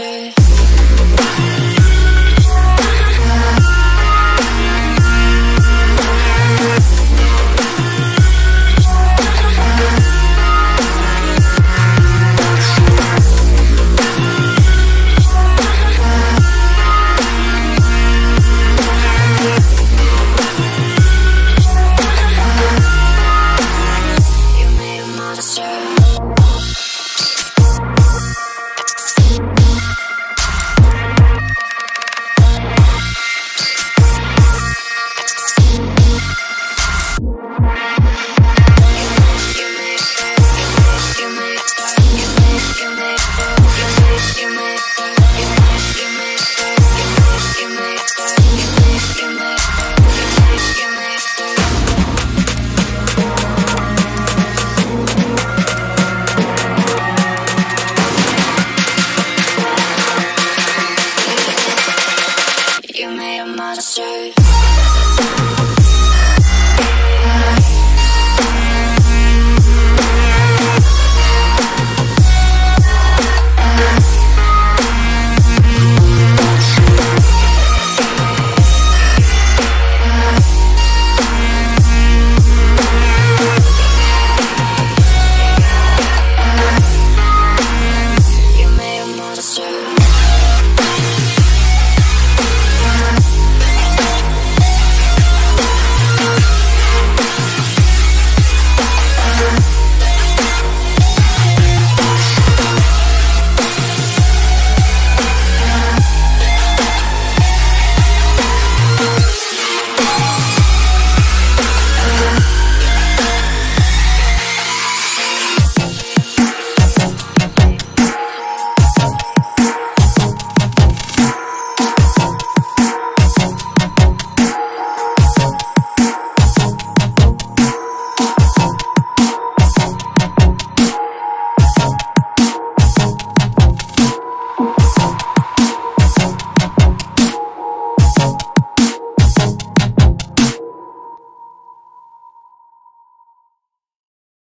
picture Monster.